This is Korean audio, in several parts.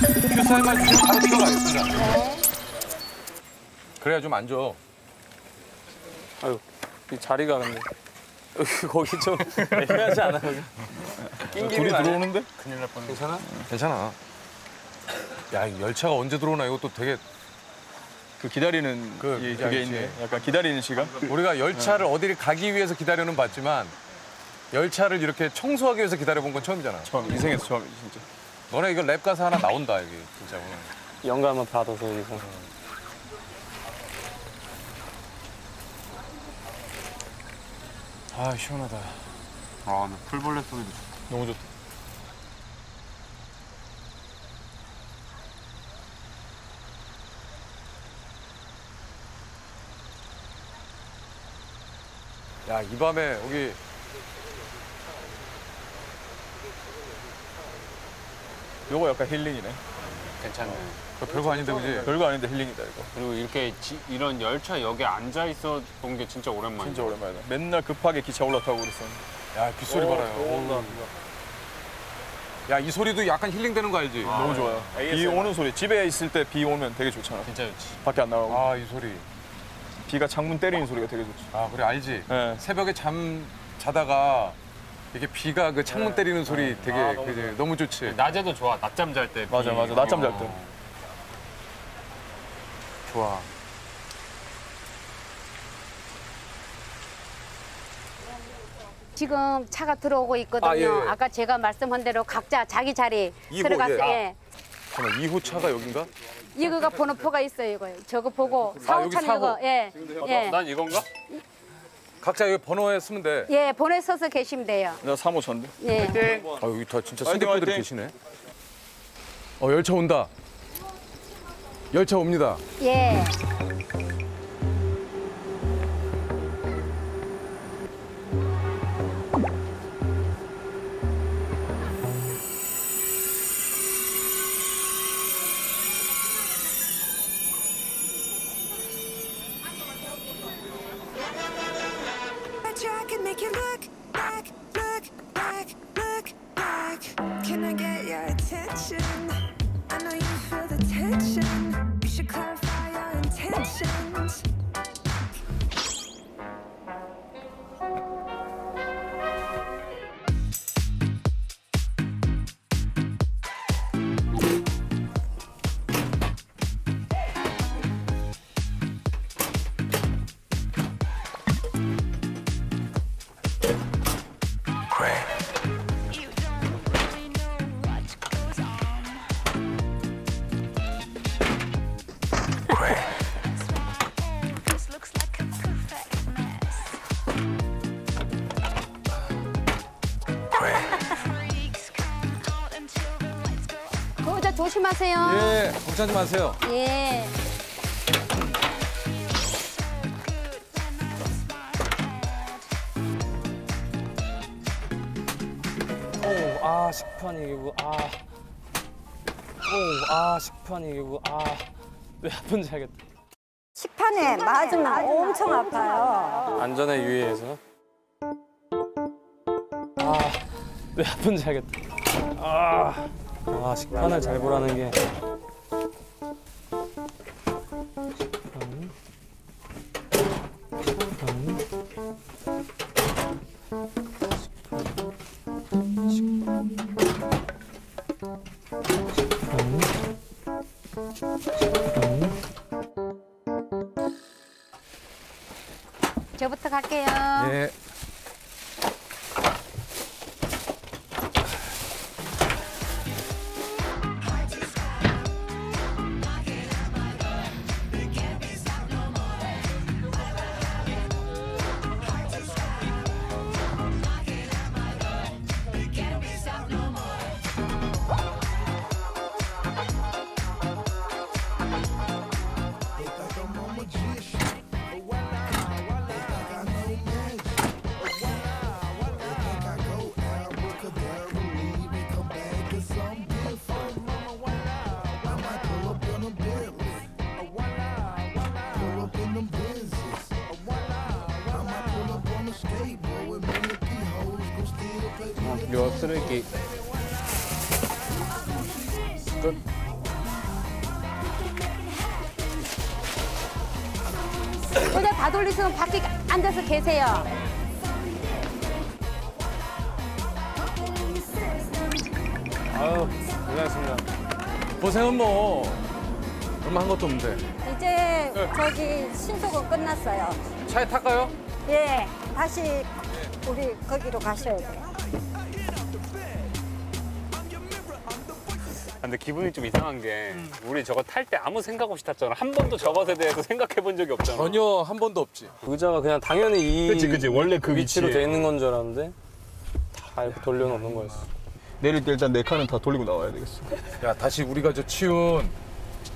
큐사인만 주면 바로 들어가겠습니다. 그래야 좀 앉아. 아유, 이 자리가 근데 여기 거기 좀 애매하지 않아 여기? 낑기는 거 아니야? 들어오는데? 괜찮아? 괜찮아. 야, 이 열차가 언제 들어오나 이것도 되게 그 기다리는 그, 이, 야, 그게 있지. 있네. 약간 기다리는 시간? 우리가 열차를 어디를 가기 위해서 기다려는 봤지만 열차를 이렇게 청소하기 위해서 기다려본 건 처음이잖아. 처음 인생에서 처음이지 진짜. 너네 이거 랩 가사 하나 나온다 여기 진짜 오늘. 영감을 받아서 여기서 아 시원하다. 아, 근데 풀벌레 소리도 좋다. 너무 좋다. 야, 이 밤에 여기 요거 약간 힐링이네. 괜찮네. 그거 별거 아닌데 그지? 별거 아닌데 힐링이다 이거. 그리고 이렇게 지- 이런 열차역에 앉아 있어 본 게 진짜 오랜만이야. 진짜 오랜만이다. 맨날 급하게 기차 올라타고 그랬었는데. 야, 빗소리 봐라요. 온다. 야, 이 소리도 약간 힐링되는 거 알지? 너무 좋아요. 비 ASMR. 오는 소리. 집에 있을 때 비 오면 되게 좋잖아. 진짜 좋지. 밖에 안 나가고. 아, 이 소리. 비가 창문 때리는 소리가 되게 좋지. 아, 그래 알지? 예. 새벽에 잠 자다가 이게 비가 그 창문 때리는 소리 되게 아, 너무 그지? 너무 좋지. 낮에도 좋아. 낮잠 잘 때. 맞아 비. 맞아. 낮잠 잘 때. 어. 좋아. 지금 차가 들어오고 있거든요. 아, 예, 예. 까 제가 말씀한 대로 각자 자기 자리 이호, 들어가서 예. 예. 잠깐만, 2호 차가 여긴가? 이거가 번호표가 있어요, 이거. 저거 보고 여기 사호차는 사호. 이거. 예. 예. 난 이건가? 각자 여기 번호에 쓰면 돼. 예, 번호 써서 계시면 돼요. 나 3호 전데. 예. 아, 여기 다 진짜 화이팅, 승객분들이 화이팅. 계시네. 어, 열차 온다. 열차 옵니다. 예. Make you look back, look back, look back. Can I get your attention? I know you feel the tension. You should clarify your intentions. 보호자 조심하세요. 예, 걱정하지 마세요. 예. 오, 아 식판 이기고 아. 오, 아 식판 이기고 아. 왜 아픈지 알겠다. 식판에 맞으면 엄청 아파요. 안전에 유의해서. 아, 왜 아픈지 알겠다. 아, 아 식판을 잘 보라는 게. 저부터 갈게요. 예. 쓰레기 끝. 오늘 바돌리스는 밖에 앉아서 계세요. 아유 고생하셨습니다. 고생은 뭐 얼마 한 것도 없는데. 이제 네. 저기 신속은 끝났어요. 차에 탈까요? 예 다시 우리 거기로 가셔야 돼요. 근데 기분이 좀 이상한 게 우리 저거 탈 때 아무 생각 없이 탔잖아. 한 번도 저것에 대해서 생각해 본 적이 없잖아. 전혀 한 번도 없지. 의자가 그냥 당연히 이 그치, 그치. 원래 그 위치로 위치에. 돼 있는 건 줄 알았는데 다 이렇게 돌려놓는 거였어. 내릴 때 일단 네 칸은 다 돌리고 나와야 되겠어. 야 다시 우리가 저 치운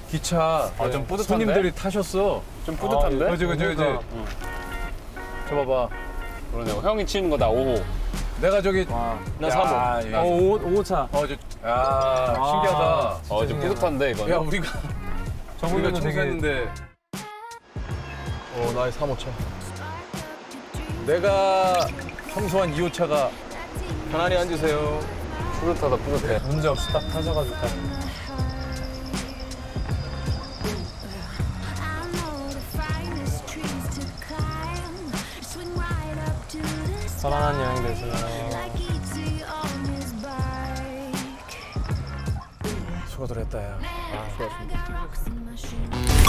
기차 아, 좀 뿌듯한데? 손님들이 타셨어. 좀 뿌듯한데? 그지 그지 그지. 저 봐봐. 그러네. 형이 치는 거다 5호. 내가 저기 나 야, 사모. 야. 어, 오, 오차. 어, 저, 야, 신기하다. 어, 좀 뿌듯한데 이거. 야, 우리가 우리가 청소했는데 어, 나의 3호차. 내가 청소한 2호차가 편안히 앉으세요. 뿌듯하다, 뿌듯해. 문제 없이 딱 타셔가지고. 편안한 여행 되세요. 수고들 했다, 야. Sugar